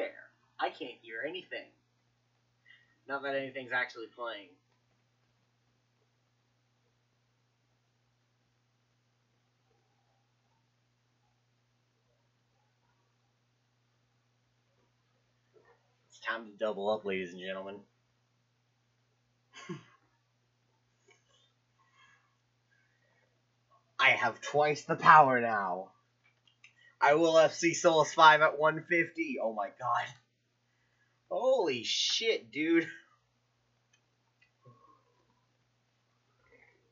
there? I can't hear anything. Not that anything's actually playing. It's time to double up, ladies and gentlemen. I have twice the power now. I will FC Solus 5 at 150. Oh my god. Holy shit, dude.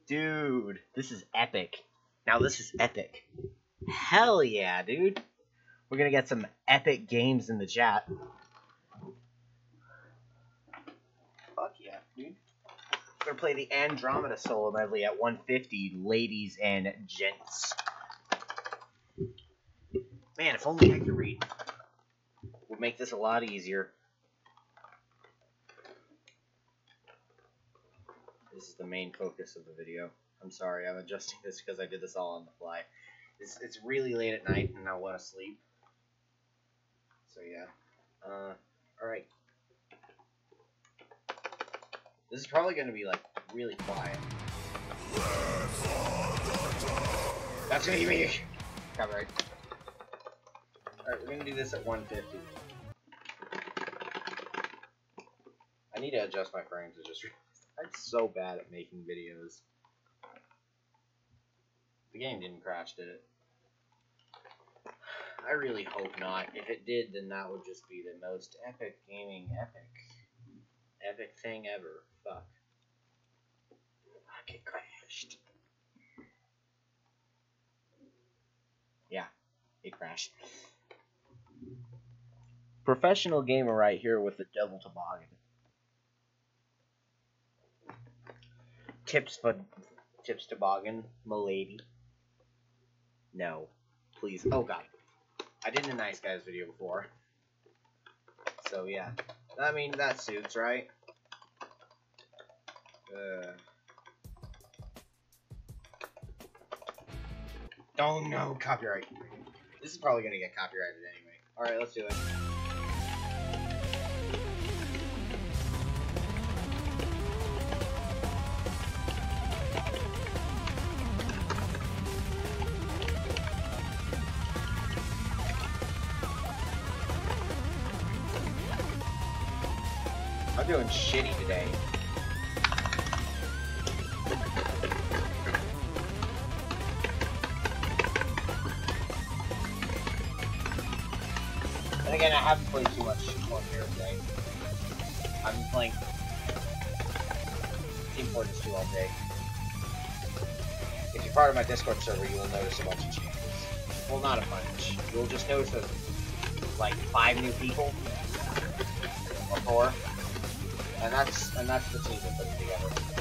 Dude, this is epic. Now this is epic. Hell yeah, dude. We're gonna get some epic games in the chat. Fuck yeah, dude. We're gonna play the Andromeda solo medley at 150, ladies and gents. Man, if only I could read. Would make this a lot easier. This is the main focus of the video. I'm sorry, I'm adjusting this because I did this all on the fly. It's, it's really late at night and I want to sleep. So yeah. Uh, alright. This is probably going to be like really quiet. That's going to be me. Copyright. Alright, we're gonna do this at 150. I need to adjust my frames. I just I'm so bad at making videos. The game didn't crash, did it? I really hope not. If it did, then that would just be the most epic gaming epic. Epic thing ever. Fuck. Fuck, it crashed. Yeah, it crashed. Professional gamer right here with the double toboggan. Tips for tips toboggan, milady. No, please. Oh god, I did a nice guys video before. So yeah, I mean that suits right. Uh. Oh no, copyright. This is probably gonna get copyrighted anyway. Alright, let's do it. I'm doing shitty today. And again, I haven't played too much on here today. I've been playing Team Fortress 2 all day. If you're part of my Discord server, you will notice a bunch of changes. Well, not a bunch. You'll just notice like, five new people. Or four. And that's, and that's the team that put it together.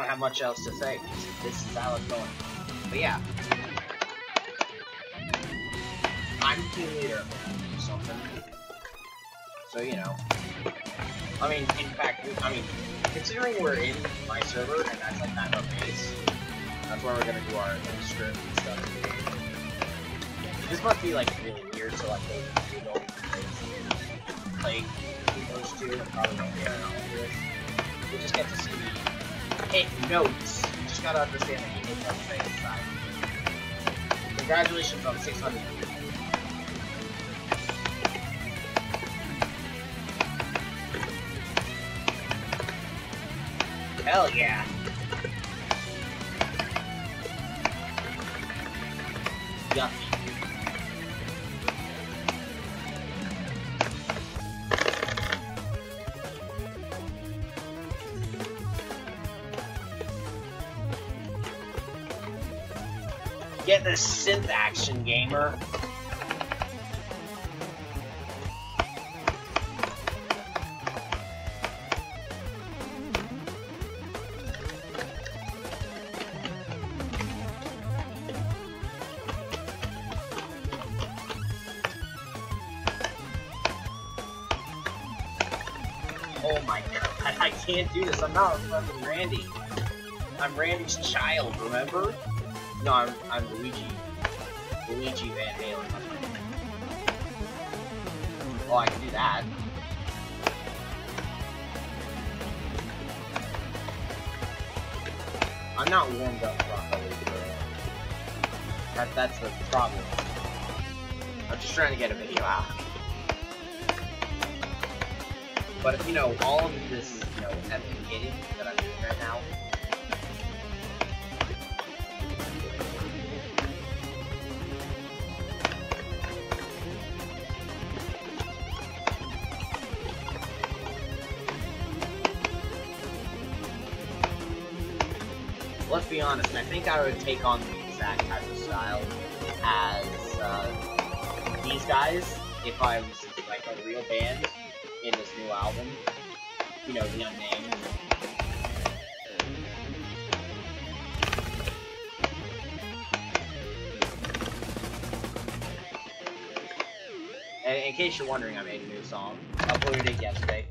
Don't have much else to say. This is how it's going. But yeah. I'm team leader or something. So, you know. I mean, in fact, I mean, considering we're in my server and that's like of a base, that's where we're gonna do our like, script and stuff. This must be like really weird, to like those don't play those two probably don't care about this. We just get to see hit notes. You just gotta understand that you need to say inside. Congratulations on 600. Hell yeah. Get the synth action, gamer. Oh my god, I can't do this. I'm not fucking Randy. I'm Randy's child, remember? No, I'm, I'm Luigi. Luigi Van Halen. Oh, I can do that. I'm not warmed up properly. That, that's the problem. I'm just trying to get a video out. But, you know, all of this, you know, epic that I'm doing right now, let's be honest, I think I would take on the exact type of style as uh, these guys if I was like a real band in this new album. You know, the unnamed. In case you're wondering, I made a new song. Uploaded it yesterday.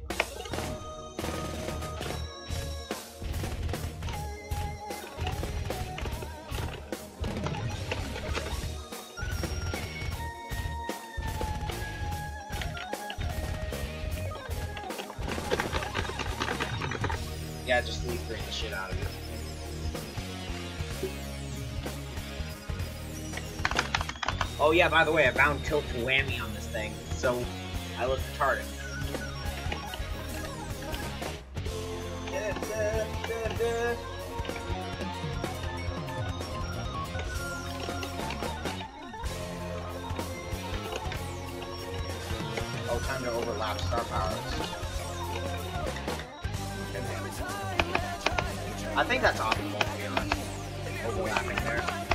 Yeah, just leave bring the shit out of you. Oh yeah, by the way, I found tilt to whammy on this thing, so I look retarded. Oh, time to overlap star powers. I think that's optimal, to be honest. Overlapping there.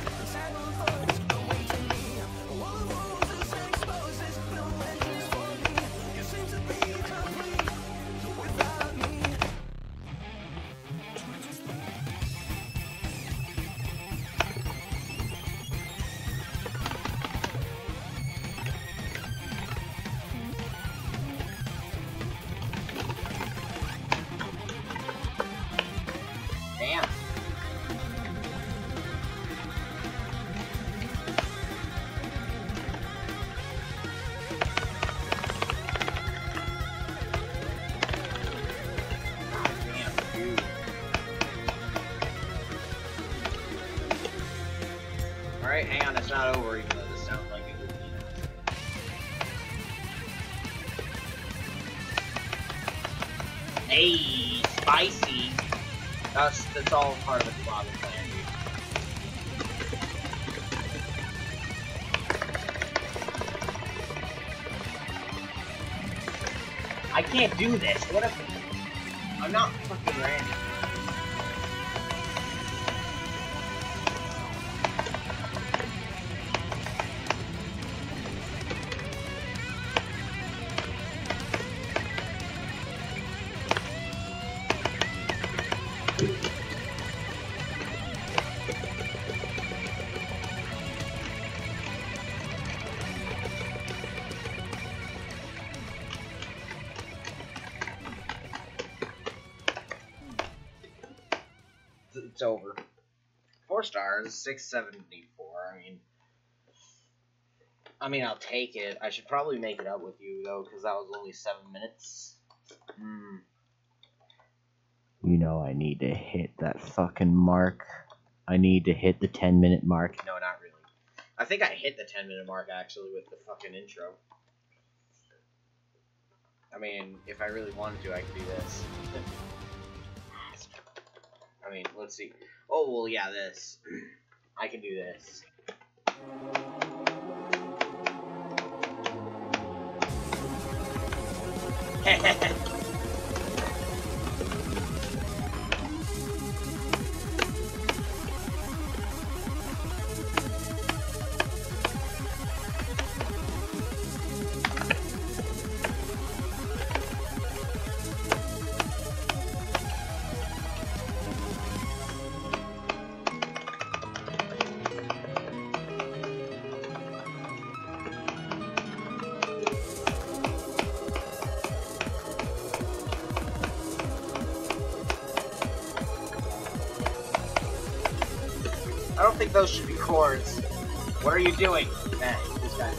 Not over even though this sounds like it would be. Hey, spicy. That's that's all part of the Kebab plan. I can't do this. What if I'm not fucking Randy? Stars, six seventy four. I mean, I mean, I'll take it. I should probably make it up with you though, because that was only seven minutes. Hmm. You know I need to hit that fucking mark. I need to hit the 10 minute mark. No, not really. I think I hit the ten minute mark actually with the fucking intro. I mean, if I really wanted to, I could do this. I mean, let's see. Oh well, yeah, this. I can do this. I don't think those should be cords. What are you doing? Man, this guy's.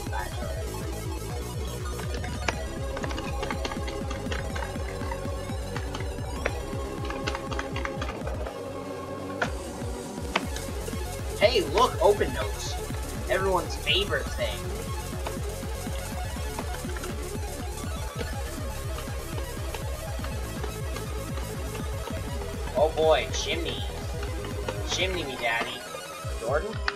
Hey, look, open notes. Everyone's favorite thing. Oh boy, chimney. Chimney me, daddy. Jordan?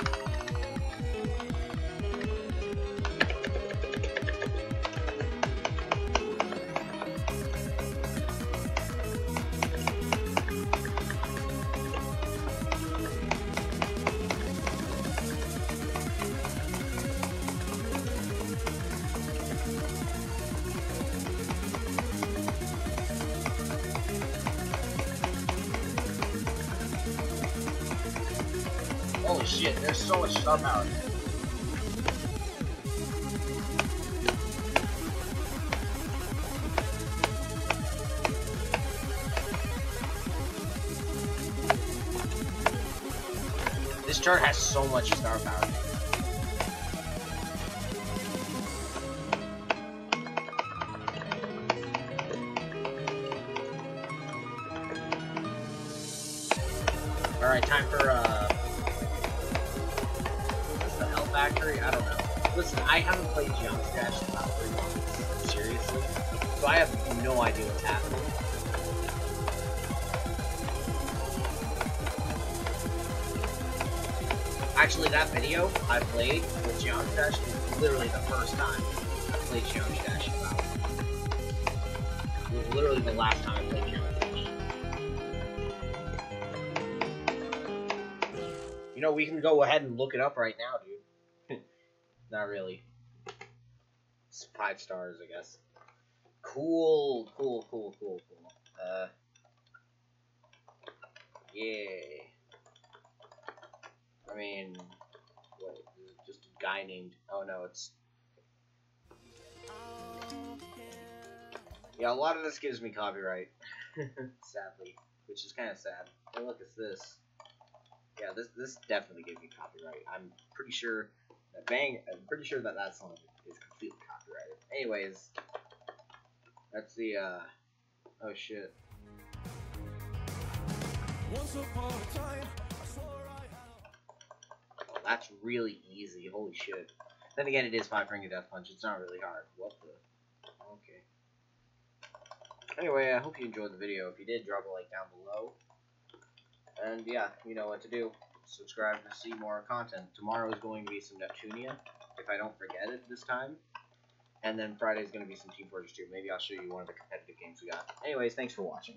Holy shit, there's so much star power. This chart has so much star power. Alright, time for, uh... Factory? I don't know. Listen, I haven't played Geometry in about three months. Seriously. So I have no idea what's happening. Actually, that video I played with Geometry Dash is literally the first time I played Geometry Dash in about. It was literally the last time I played Geometry Dash. You know, we can go ahead and look it up right now. Not really. It's five stars, I guess. Cool, cool, cool, cool, cool. Uh, yeah. I mean, Just a guy named. Oh no, it's. Yeah, a lot of this gives me copyright. Sadly, which is kind of sad. Hey, look, it's this. Yeah, this this definitely gave me copyright. I'm pretty sure that Bang. I'm pretty sure that that song is completely copyrighted. Anyways, that's the. uh... Oh shit. Once upon a time, I swore I had. Oh, that's really easy. Holy shit. Then again, it is Five Finger Death Punch. It's not really hard. What the? Okay. Anyway, I hope you enjoyed the video. If you did, drop a like down below. And yeah, you know what to do. Subscribe to see more content. Tomorrow is going to be some Neptunia, if I don't forget it this time. And then Friday is going to be some Team Fortress 2. Maybe I'll show you one of the competitive games we got. Anyways, thanks for watching.